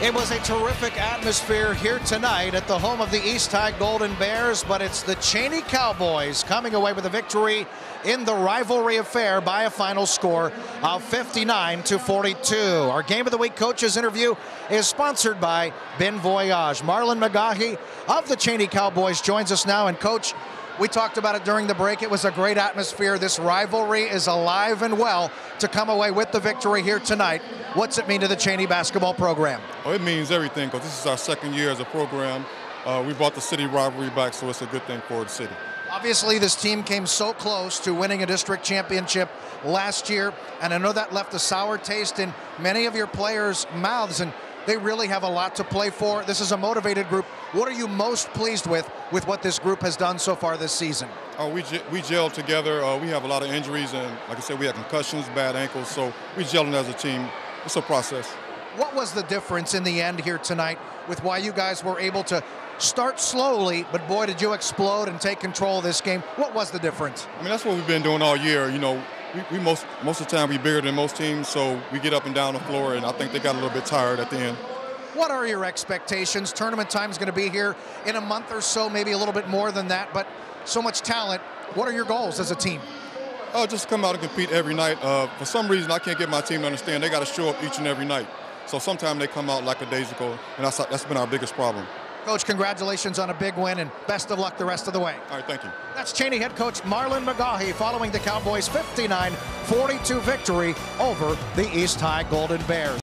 It was a terrific atmosphere here tonight at the home of the East High Golden Bears, but it's the Chaney Cowboys coming away with a victory in the rivalry affair by a final score of 59 to 42. Our Game of the Week coaches interview is sponsored by Ben Voyage. Marlon McGaughy of the Chaney Cowboys joins us now, and coach, we talked about it during the break. It was a great atmosphere. This rivalry is alive and well to come away with the victory here tonight. What's it mean to the Chaney basketball program? Oh, it means everything because this is our second year as a program. Uh, we brought the city rivalry back, so it's a good thing for the city. Obviously, this team came so close to winning a district championship last year, and I know that left a sour taste in many of your players' mouths, and they really have a lot to play for. This is a motivated group. What are you most pleased with with what this group has done so far this season? Oh, we we gelled together. Uh, we have a lot of injuries, and like I said, we had concussions, bad ankles, so we gelling as a team. It's a process. What was the difference in the end here tonight with why you guys were able to start slowly, but boy, did you explode and take control of this game? What was the difference? I mean, that's what we've been doing all year. You know, we, we most most of the time we bigger than most teams, so we get up and down the floor, and I think they got a little bit tired at the end. What are your expectations? Tournament time is going to be here in a month or so, maybe a little bit more than that, but so much talent. What are your goals as a team? Oh, just come out and compete every night. Uh, for some reason, I can't get my team to understand they got to show up each and every night. So sometimes they come out like a daisy and that's that's been our biggest problem. Coach, congratulations on a big win and best of luck the rest of the way. All right, thank you. That's Chaney head coach Marlon McGaughy following the Cowboys' 59 42 victory over the East High Golden Bears.